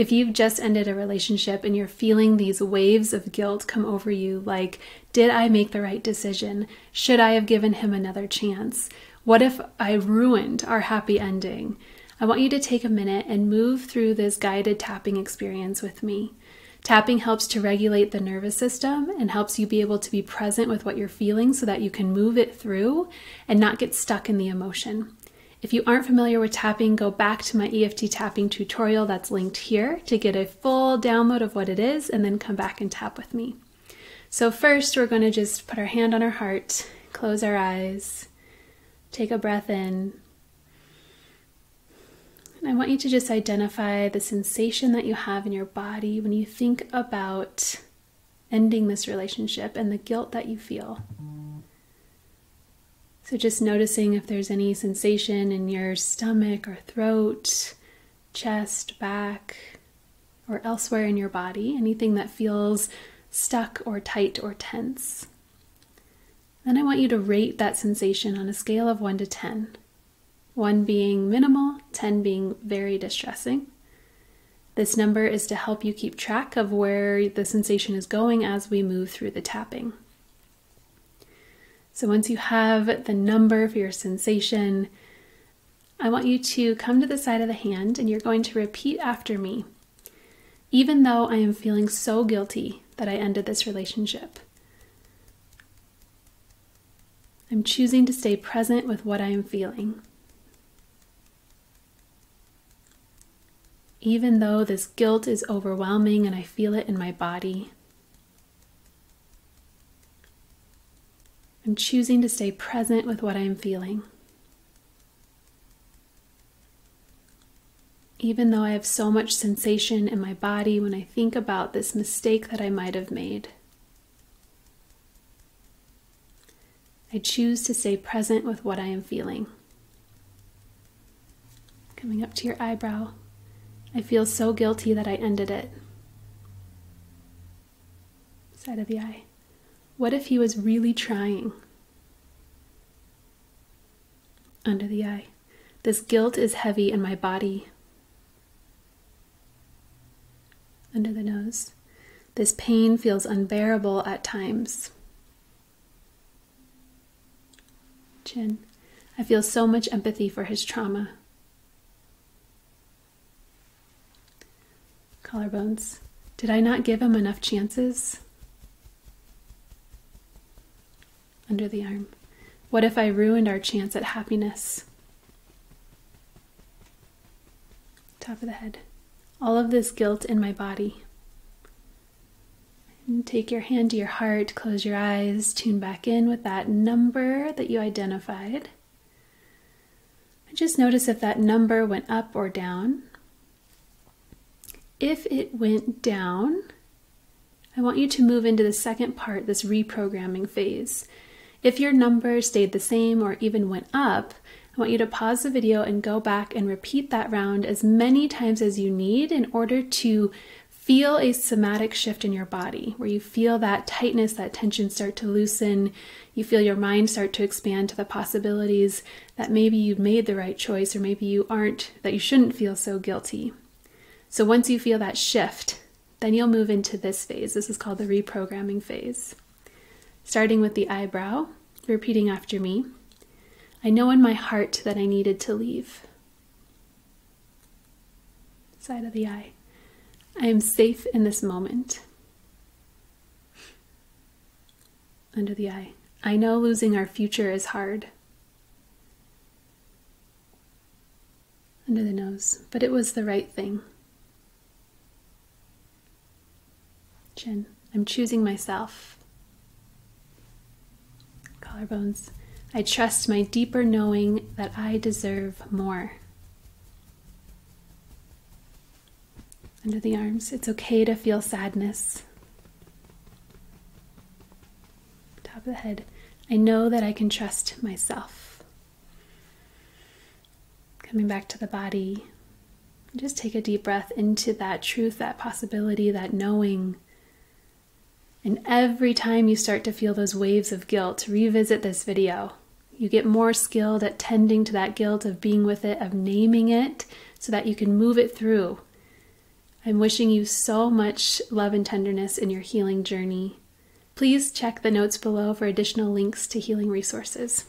If you've just ended a relationship and you're feeling these waves of guilt come over you, like, did I make the right decision? Should I have given him another chance? What if I ruined our happy ending? I want you to take a minute and move through this guided tapping experience with me. Tapping helps to regulate the nervous system and helps you be able to be present with what you're feeling so that you can move it through and not get stuck in the emotion. If you aren't familiar with tapping, go back to my EFT tapping tutorial that's linked here to get a full download of what it is and then come back and tap with me. So, first, we're going to just put our hand on our heart, close our eyes, take a breath in. And I want you to just identify the sensation that you have in your body when you think about ending this relationship and the guilt that you feel. So, just noticing if there's any sensation in your stomach or throat, chest, back, or elsewhere in your body, anything that feels stuck or tight or tense. Then I want you to rate that sensation on a scale of 1 to 10. 1 being minimal, 10 being very distressing. This number is to help you keep track of where the sensation is going as we move through the tapping. So once you have the number for your sensation, I want you to come to the side of the hand and you're going to repeat after me. Even though I am feeling so guilty that I ended this relationship, I'm choosing to stay present with what I am feeling. Even though this guilt is overwhelming and I feel it in my body, I'm choosing to stay present with what I'm feeling. Even though I have so much sensation in my body when I think about this mistake that I might have made, I choose to stay present with what I am feeling. Coming up to your eyebrow, I feel so guilty that I ended it. Side of the eye. What if he was really trying? Under the eye. This guilt is heavy in my body. Under the nose. This pain feels unbearable at times. Chin. I feel so much empathy for his trauma. Collarbones. Did I not give him enough chances? Under the arm? What if I ruined our chance at happiness? Top of the head. All of this guilt in my body. And take your hand to your heart, close your eyes, tune back in with that number that you identified. And just notice if that number went up or down. If it went down, I want you to move into the second part, this reprogramming phase. If your number stayed the same or even went up, I want you to pause the video and go back and repeat that round as many times as you need in order to feel a somatic shift in your body where you feel that tightness, that tension start to loosen. You feel your mind start to expand to the possibilities that maybe you made the right choice or maybe you aren't, that you shouldn't feel so guilty. So once you feel that shift, then you'll move into this phase. This is called the reprogramming phase starting with the eyebrow, repeating after me. I know in my heart that I needed to leave. Side of the eye. I am safe in this moment. Under the eye. I know losing our future is hard. Under the nose. But it was the right thing. Chin. I'm choosing myself collarbones. I trust my deeper knowing that I deserve more. Under the arms, it's okay to feel sadness. Top of the head, I know that I can trust myself. Coming back to the body, just take a deep breath into that truth, that possibility, that knowing and every time you start to feel those waves of guilt, revisit this video. You get more skilled at tending to that guilt, of being with it, of naming it, so that you can move it through. I'm wishing you so much love and tenderness in your healing journey. Please check the notes below for additional links to healing resources.